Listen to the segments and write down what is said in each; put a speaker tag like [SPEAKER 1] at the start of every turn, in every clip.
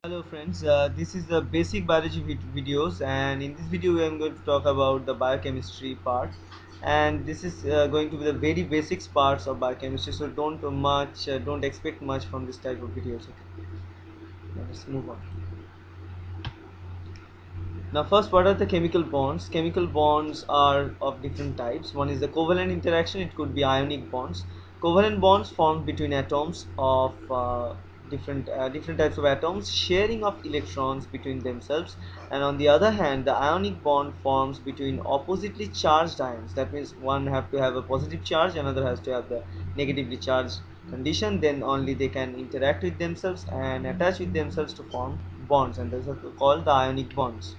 [SPEAKER 1] Hello friends, uh, this is the basic biology videos and in this video I am going to talk about the biochemistry part and this is uh, going to be the very basics parts of biochemistry so don't much uh, don't expect much from this type of videos okay? Let's move on. Now first what are the chemical bonds? Chemical bonds are of different types. One is the covalent interaction it could be ionic bonds. Covalent bonds formed between atoms of uh, different uh, different types of atoms sharing of electrons between themselves and on the other hand the ionic bond forms between oppositely charged ions. That means one have to have a positive charge another has to have the negatively charged condition. Then only they can interact with themselves and attach with themselves to form bonds and those are called the ionic bonds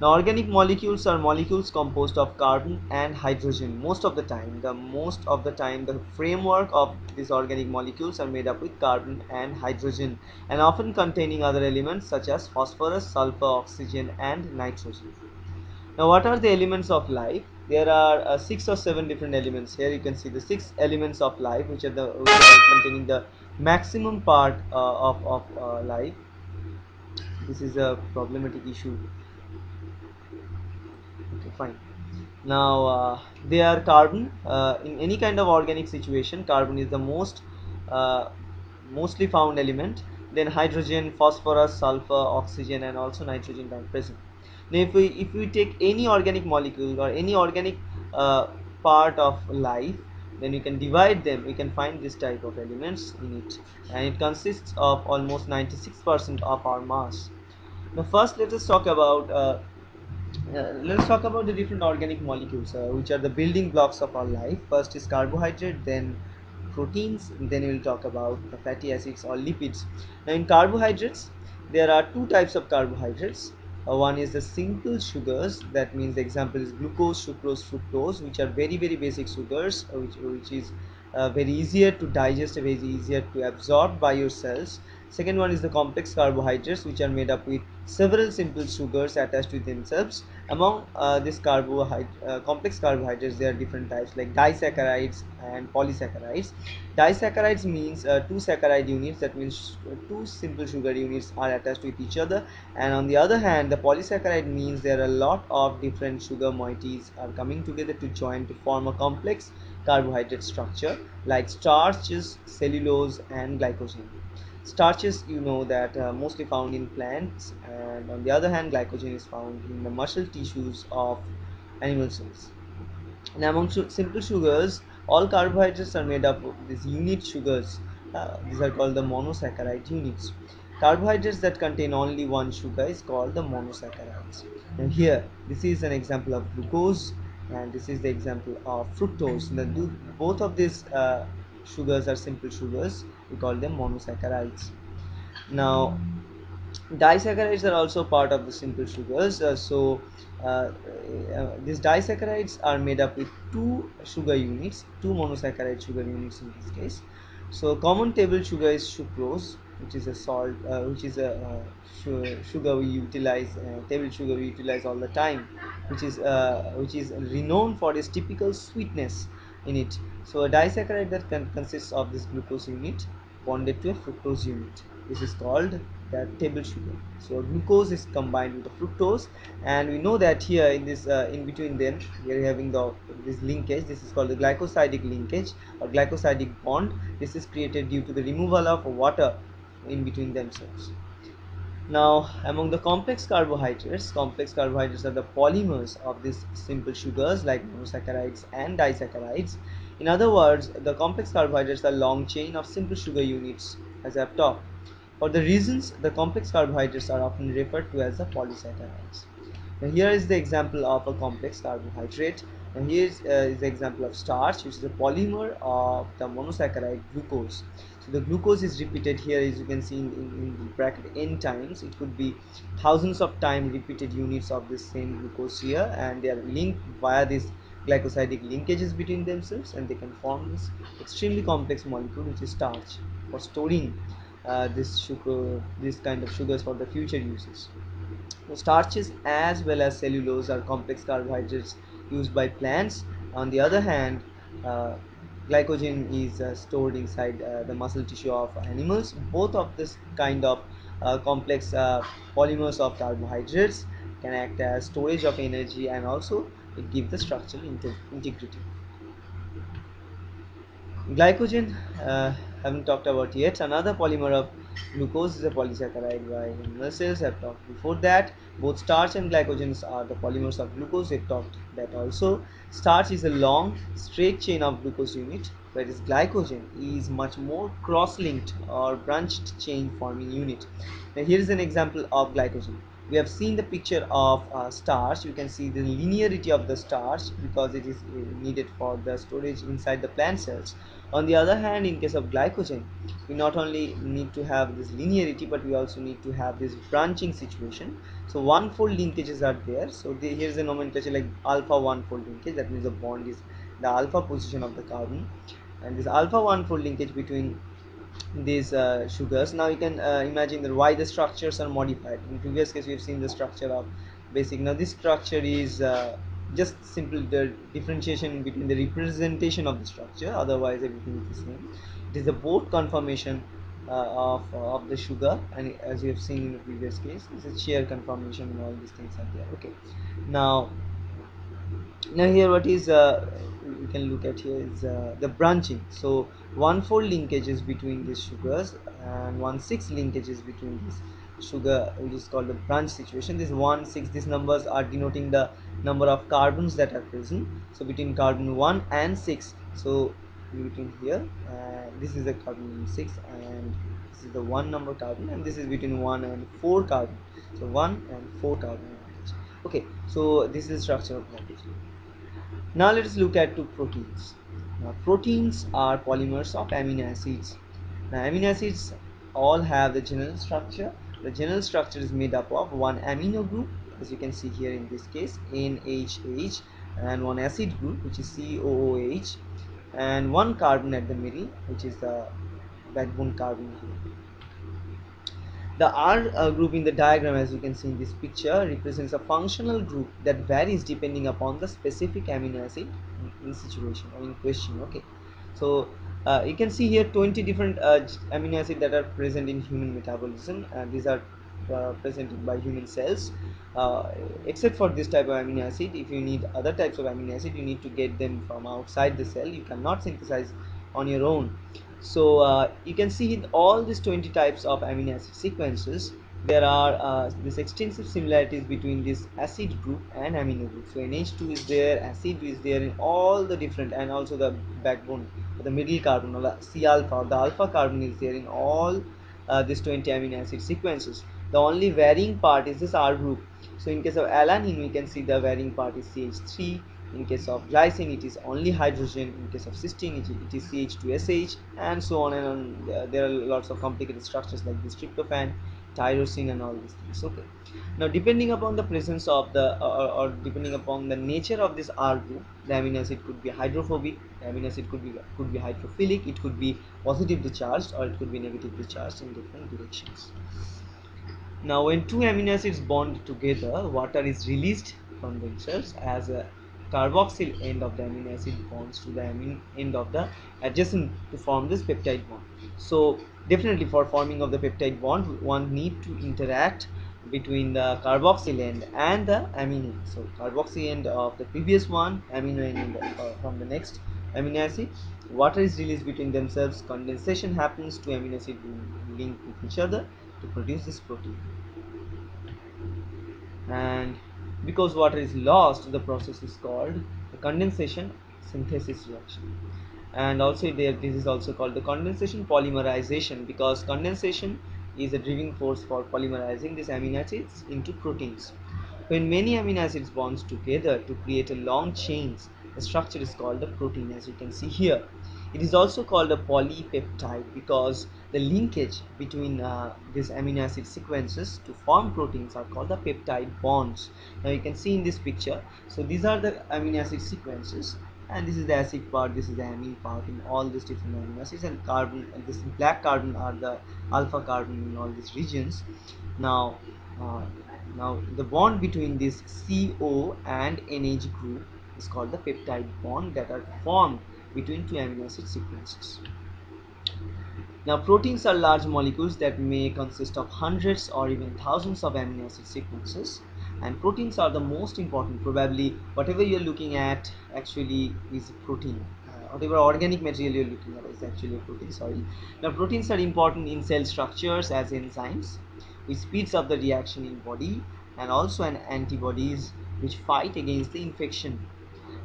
[SPEAKER 1] now organic molecules are molecules composed of carbon and hydrogen most of the time. The most of the time the framework of these organic molecules are made up with carbon and hydrogen and often containing other elements such as phosphorus, sulfur, oxygen and nitrogen. Now what are the elements of life? There are uh, six or seven different elements. Here you can see the six elements of life which are the which are containing the maximum part uh, of, of uh, life. This is a problematic issue fine. Now uh, they are carbon uh, in any kind of organic situation carbon is the most uh, mostly found element. Then hydrogen phosphorus sulfur oxygen and also nitrogen are present now if we if we take any organic molecule or any organic uh, part of life then you can divide them. We can find this type of elements in it. And it consists of almost 96% of our mass. Now first let us talk about uh, let's talk about the different organic molecules uh, which are the building blocks of our life. First is carbohydrate then proteins then we'll talk about the fatty acids or lipids. Now in carbohydrates there are two types of carbohydrates. Uh, one is the simple sugars that means the example is glucose sucrose fructose which are very very basic sugars uh, which, which is uh, very easier to digest very easier to absorb by your cells. Second one is the complex carbohydrates which are made up with several simple sugars attached to themselves among uh, this carbohydrate uh, complex carbohydrates there are different types like disaccharides and polysaccharides. Disaccharides means uh, two saccharide units that means two simple sugar units are attached with each other. And on the other hand the polysaccharide means there are a lot of different sugar moieties are coming together to join to form a complex carbohydrate structure like starches cellulose and glycogen starches you know that uh, mostly found in plants and on the other hand glycogen is found in the muscle tissues of animal cells. And among simple sugars all carbohydrates are made up of these unit sugars uh, these are called the monosaccharide units. Carbohydrates that contain only one sugar is called the monosaccharides. And here this is an example of glucose and this is the example of fructose. The, both of these uh, sugars are simple sugars. We call them monosaccharides. Now disaccharides are also part of the simple sugars. Uh, so uh, uh, these disaccharides are made up with two sugar units two monosaccharide sugar units in this case. So common table sugar is sucrose which is a salt uh, which is a uh, sugar we utilize uh, table sugar we utilize all the time which is which is renowned for its typical sweetness in it. So a disaccharide that can consists of this glucose unit bonded to a fructose unit. This is called the table sugar. So glucose is combined with the fructose, and we know that here in this uh, in between them we are having the this linkage. This is called the glycosidic linkage or glycosidic bond. This is created due to the removal of water in between themselves. Now, among the complex carbohydrates, complex carbohydrates are the polymers of these simple sugars like monosaccharides and disaccharides. In other words, the complex carbohydrates are long chain of simple sugar units as I have talked. For the reasons, the complex carbohydrates are often referred to as the polysaccharides. Now, here is the example of a complex carbohydrate. And here is, uh, is the example of starch, which is a polymer of the monosaccharide glucose so the glucose is repeated here as you can see in, in, in the bracket n times it could be thousands of time repeated units of the same glucose here and they are linked via these glycosidic linkages between themselves and they can form this extremely complex molecule which is starch for storing uh, this sugar this kind of sugars for the future uses. So starches as well as cellulose are complex carbohydrates used by plants. On the other hand uh, glycogen is uh, stored inside uh, the muscle tissue of animals. Both of this kind of uh, complex uh, polymers of carbohydrates can act as storage of energy and also it gives the structural integrity. Glycogen uh, haven't talked about yet. Another polymer of glucose is a polysaccharide by animal cells. I've talked before that. Both starch and glycogens are the polymers of glucose. We've talked that also. Starch is a long straight chain of glucose unit whereas glycogen is much more cross-linked or branched chain forming unit. Now here is an example of glycogen we have seen the picture of uh, starch you can see the linearity of the starch because it is uh, needed for the storage inside the plant cells. On the other hand in case of glycogen we not only need to have this linearity but we also need to have this branching situation. So one four linkages are there. So the, here's a nomenclature like alpha one four linkage. That means the bond is the alpha position of the carbon. And this alpha one four linkage between these uh, sugars. Now you can uh, imagine that why the structures are modified. In previous case we have seen the structure of basic. Now this structure is uh, just simple the differentiation between the representation of the structure otherwise everything is the same. It is the boat conformation uh, of, of the sugar and as you have seen in the previous case this is chair conformation and all these things are there. Okay. Now now here what is uh, we can look at here is uh, the branching. So one four linkages between these sugars and one six linkages between these sugar which is called the branch situation. This one six these numbers are denoting the number of carbons that are present. So between carbon 1 and 6 so between here uh, this is the carbon 6 and this is the one number carbon and this is between 1 and 4 carbon. So 1 and 4 carbon. Okay so this is structure of glycogen now let us look at two proteins. Now proteins are polymers of amino acids. Now amino acids all have the general structure. The general structure is made up of one amino group as you can see here in this case NHH and one acid group which is COOH and one carbon at the middle which is the backbone carbon here. The R uh, group in the diagram as you can see in this picture represents a functional group that varies depending upon the specific amino acid in, situation or in question okay? So uh, you can see here 20 different uh, amino acids that are present in human metabolism and these are uh, presented by human cells. Uh, except for this type of amino acid if you need other types of amino acid you need to get them from outside the cell. You cannot synthesize on your own so uh, you can see in all these 20 types of amino acid sequences there are uh, this extensive similarities between this acid group and amino group. So NH2 is there acid is there in all the different and also the backbone the middle carbon or the C alpha or the alpha carbon is there in all uh, these 20 amino acid sequences. The only varying part is this R group. So in case of alanine we can see the varying part is CH3 in case of glycine it is only hydrogen in case of cysteine it is CH2SH and so on and on. There are lots of complicated structures like this tryptophan tyrosine and all these things. Okay. Now depending upon the presence of the or, or depending upon the nature of this R group the amino acid could be hydrophobic the amino acid could be could be hydrophilic it could be positively charged or it could be negatively charged in different directions. Now when two amino acids bond together water is released from themselves as a carboxyl end of the amino acid bonds to the amine end of the adjacent to form this peptide bond. So definitely for forming of the peptide bond one need to interact between the carboxyl end and the amino. so carboxyl end of the previous one amino end uh, from the next amino acid. Water is released between themselves. Condensation happens to amino acid link with each other to produce this protein. And because water is lost the process is called the condensation synthesis reaction. And also there this is also called the condensation polymerization because condensation is a driving force for polymerizing these amino acids into proteins. When many amino acids bonds together to create a long chains the structure is called a protein as you can see here. It is also called a polypeptide because the linkage between uh, these amino acid sequences to form proteins are called the peptide bonds. Now you can see in this picture. So these are the amino acid sequences and this is the acid part, this is the amine part in all these different amino acids and carbon and this black carbon are the alpha carbon in all these regions. Now uh, now the bond between this CO and NH group is called the peptide bond that are formed between two amino acid sequences. Now proteins are large molecules that may consist of hundreds or even thousands of amino acid sequences and proteins are the most important. Probably whatever you're looking at actually is protein. Uh, whatever organic material you're looking at is actually a protein sorry. Now proteins are important in cell structures as enzymes which speeds up the reaction in body and also an antibodies which fight against the infection.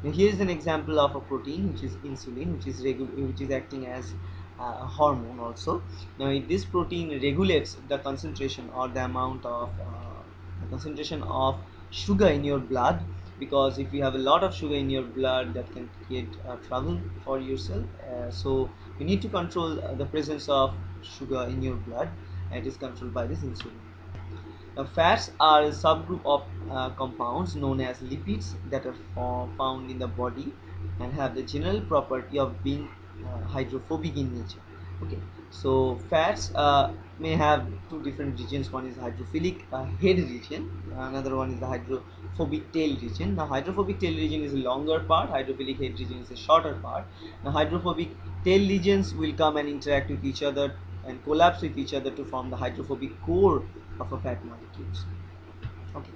[SPEAKER 1] Now here is an example of a protein which is insulin which is which is acting as uh, hormone also. Now this protein regulates the concentration or the amount of uh, the concentration of sugar in your blood because if you have a lot of sugar in your blood that can create uh, trouble for yourself. Uh, so you need to control the presence of sugar in your blood and it is controlled by this insulin. Now, fats are a subgroup of uh, compounds known as lipids that are found in the body and have the general property of being uh, hydrophobic in nature. Okay, so fats uh, may have two different regions. One is hydrophilic uh, head region, another one is the hydrophobic tail region. Now, hydrophobic tail region is a longer part, hydrophilic head region is a shorter part. Now, hydrophobic tail regions will come and interact with each other and collapse with each other to form the hydrophobic core of a fat molecules. Okay.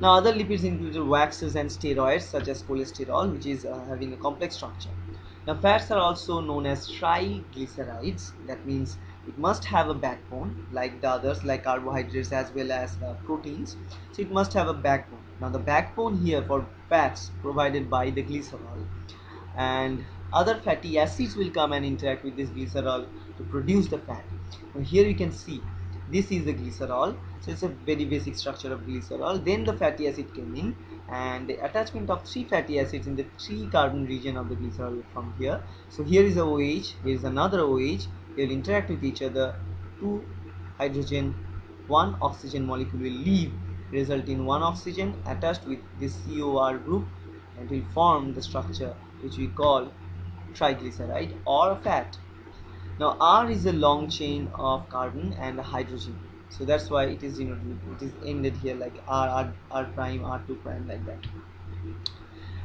[SPEAKER 1] Now other lipids include waxes and steroids such as cholesterol which is uh, having a complex structure. Fats are also known as triglycerides. That means it must have a backbone like the others like carbohydrates as well as uh, proteins. So it must have a backbone. Now the backbone here for fats provided by the glycerol. And other fatty acids will come and interact with this glycerol to produce the fat. Now here you can see this is the glycerol. So it's a very basic structure of glycerol. Then the fatty acid came in and the attachment of three fatty acids in the three carbon region of the glycerol from here. So here is a OH here is another OH they will interact with each other. Two hydrogen one oxygen molecule will leave result in one oxygen attached with this COR group and will form the structure which we call triglyceride or fat. Now R is a long chain of carbon and hydrogen so that's why it is you know it is ended here like R, R, R prime R2 prime like that.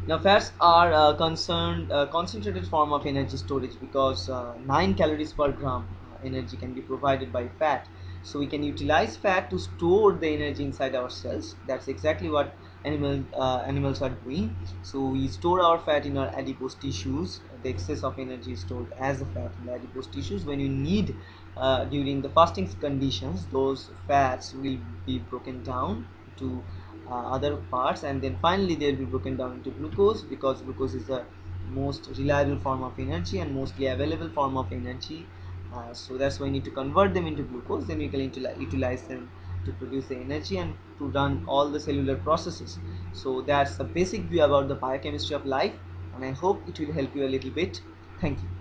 [SPEAKER 1] Now fats are uh, concerned uh, concentrated form of energy storage because uh, 9 calories per gram uh, energy can be provided by fat. So we can utilize fat to store the energy inside our cells. That's exactly what animal uh, animals are doing. So we store our fat in our adipose tissues. The excess of energy is stored as a fat in the adipose tissues. When you need uh, during the fasting conditions those fats will be broken down to uh, other parts and then finally they will be broken down into glucose because glucose is the most reliable form of energy and mostly available form of energy. Uh, so that's why we need to convert them into glucose then we can utilize them to produce the energy and to run all the cellular processes. So that's the basic view about the biochemistry of life and i hope it will help you a little bit. Thank you